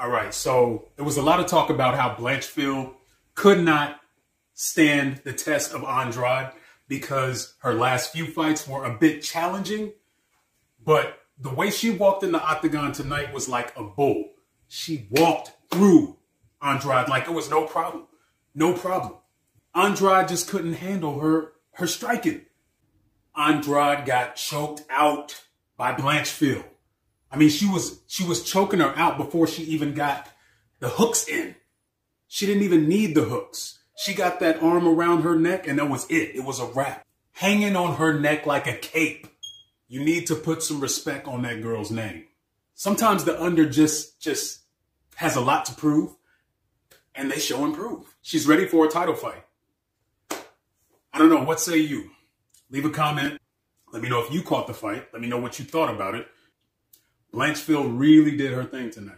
All right, so there was a lot of talk about how Blanchfield could not stand the test of Andrade because her last few fights were a bit challenging. But the way she walked in the octagon tonight was like a bull. She walked through Andrade like it was no problem. No problem. Andrade just couldn't handle her her striking. Andrade got choked out by Blanchfield. I mean, she was she was choking her out before she even got the hooks in. She didn't even need the hooks. She got that arm around her neck and that was it. It was a wrap. Hanging on her neck like a cape. You need to put some respect on that girl's name. Sometimes the under just just has a lot to prove and they show and prove. She's ready for a title fight. I don't know. What say you? Leave a comment. Let me know if you caught the fight. Let me know what you thought about it. Blanchfield really did her thing tonight.